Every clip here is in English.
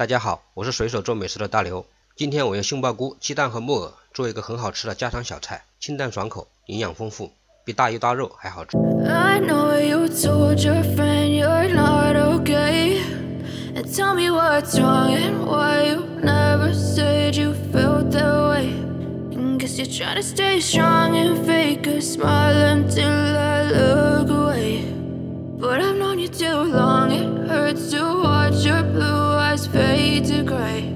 大家好，我是随手做美食的大刘。今天我用杏鲍菇、鸡蛋和木耳做一个很好吃的家常小菜，清淡爽口，营养丰富，比大鱼大肉还好吃。Eyes fade to gray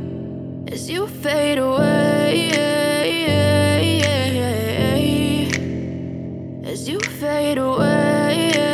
as you fade away. As you fade away.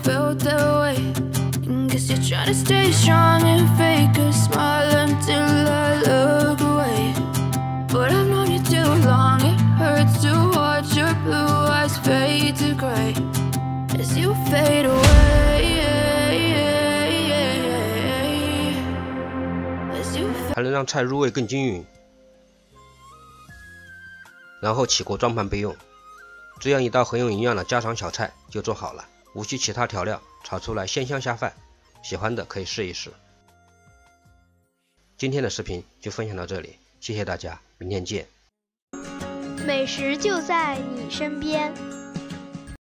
felt that way Guess you're trying to stay strong and fake a smile until I look away But I've known you too long, it hurts to watch your blue eyes fade to gray As you fade away As you 还能让菜入味更均匀。然后起锅装盘备用。这样一道很有营养的家常小菜就做好了， 无需其他调料，炒出来鲜香下饭。喜欢的可以试一试。今天的视频就分享到这里，谢谢大家，明天见。美食就在你身边。